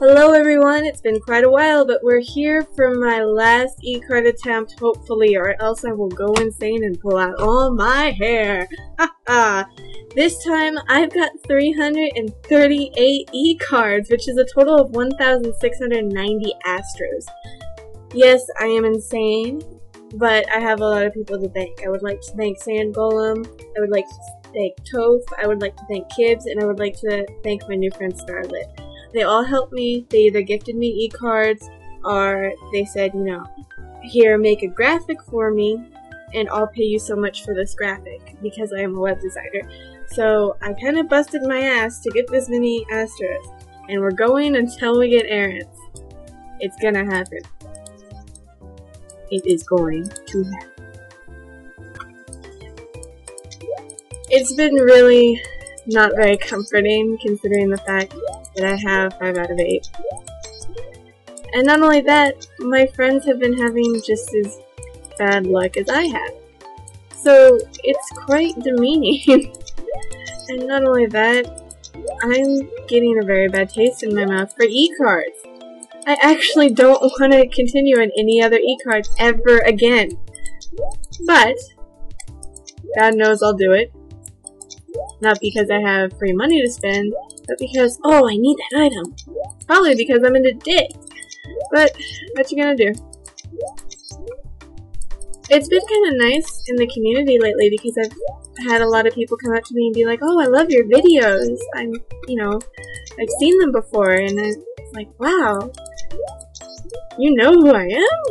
Hello everyone, it's been quite a while, but we're here for my last e-card attempt, hopefully, or else I will go insane and pull out all my hair. This time I've got 338 e-cards, which is a total of 1,690 Astros. Yes, I am insane, but I have a lot of people to thank. I would like to thank Sand Golem, I would like to thank Toph, I would like to thank Kibbs, and I would like to thank my new friend Starlit. They all helped me. They either gifted me e-cards or they said, you know, here, make a graphic for me and I'll pay you so much for this graphic because I am a web designer. So I kind of busted my ass to get this mini asterisk and we're going until we get Arin's. It's gonna happen. It is going to happen. It's been really not very comforting considering the fact that I have 5 out of 8. And not only that, my friends have been having just as bad luck as I have. So it's quite demeaning. and not only that, I'm getting a very bad taste in my mouth for e-cards. I actually don't want to continue in any other e-cards ever again. But, God knows I'll do it. Not because I have free money to spend, but because, oh, I need that item. Probably because I'm into dick. But, what you gonna do? It's been kind of nice in the community lately because I've had a lot of people come up to me and be like, oh, I love your videos. I'm, you know, I've seen them before, and I'm like, wow, you know who I am?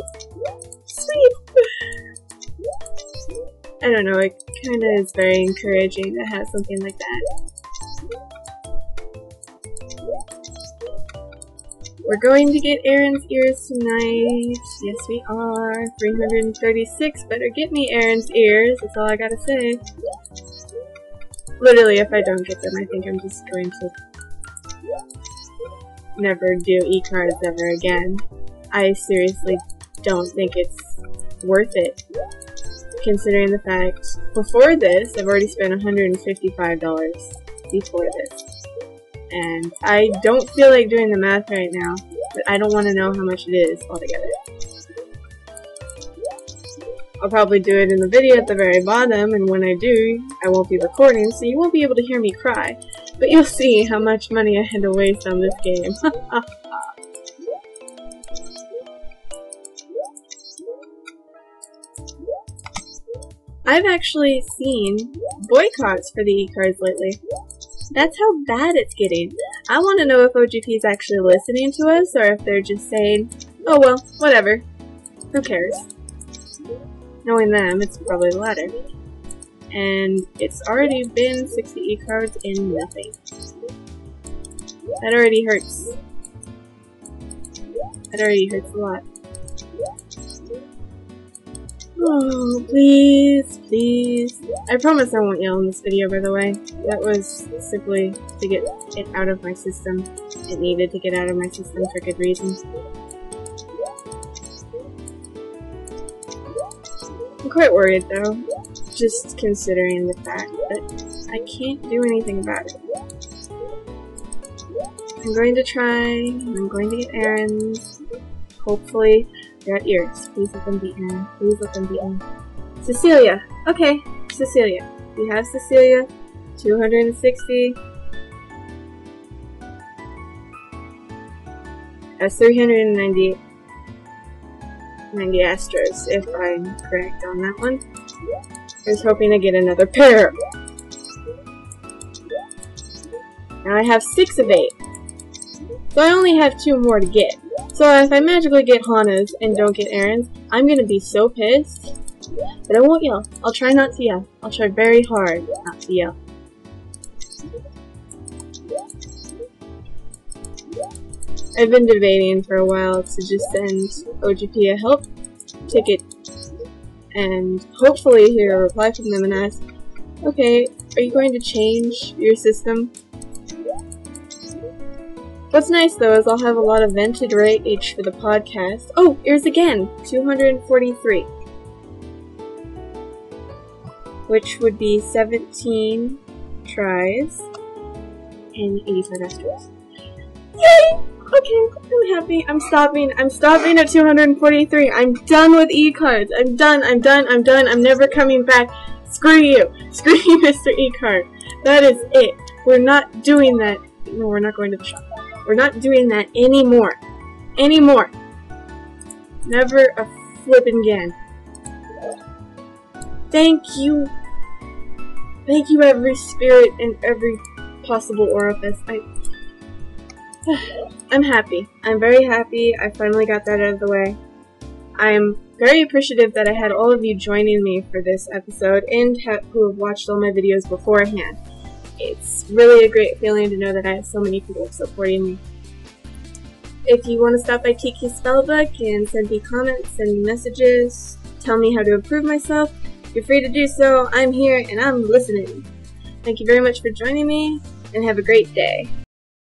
Sweet. I don't know, it kind of is very encouraging to have something like that. We're going to get Arin's ears tonight. Yes, we are. 336. Better get me Arin's ears. That's all I gotta say. Literally, if I don't get them, I think I'm just going to never do e-cards ever again. I seriously don't think it's worth it. Considering the fact, before this, I've already spent $155 before this and I don't feel like doing the math right now, but I don't want to know how much it is altogether. I'll probably do it in the video at the very bottom, and when I do, I won't be recording, so you won't be able to hear me cry. But you'll see how much money I had to waste on this game. I've actually seen boycotts for the e-cards lately. That's how bad it's getting. I want to know if OGP is actually listening to us or if they're just saying, oh well, whatever. Who cares? Knowing them, it's probably the latter. And it's already been 60 e-cards in nothing. That already hurts. That already hurts a lot. Oh, please, please. I promise I won't yell in this video, by the way. That was simply to get it out of my system. It needed to get out of my system for good reasons. I'm quite worried, though. Just considering the fact that I can't do anything about it. I'm going to try, I'm going to get Arin's. Hopefully, got ears. Please open the end. Please open the end. Cecilia. Okay, Cecilia. We have Cecilia. 260. That's uh, 390 90 Astros, if I'm correct on that one. I was hoping to get another pair. Now I have six of eight. So I only have two more to get. So if I magically get Hanas and don't get Arin's, I'm gonna be so pissed. But I won't yell. I'll try not to yell. I'll try very hard not to yell. I've been debating for a while to just send OGP a help ticket and hopefully hear a reply from them and ask, okay, are you going to change your system What's nice though is I'll have a lot of vented rage for the podcast. Oh, here's again! 243. Which would be 17 tries and 85 extras. Yay! Okay, I'm happy. I'm stopping. I'm stopping at 243. I'm done with e-cards. I'm done. I'm done. I'm done. I'm never coming back. Screw you. Screw you, Mr. E-card. That is it. We're not doing that. No, we're not going to the shop. We're not doing that anymore. Anymore. Never a flippin' again. Thank you. Thank you, every spirit and every possible orifice. I, I'm happy. I'm very happy. I finally got that out of the way. I'm very appreciative that I had all of you joining me for this episode and who have watched all my videos beforehand. It's really a great feeling to know that I have so many people supporting me. If you want to stop by Tiki's Spellbook and send me comments, send me messages, tell me how to improve myself, you're free to do so. I'm here and I'm listening. Thank you very much for joining me and have a great day.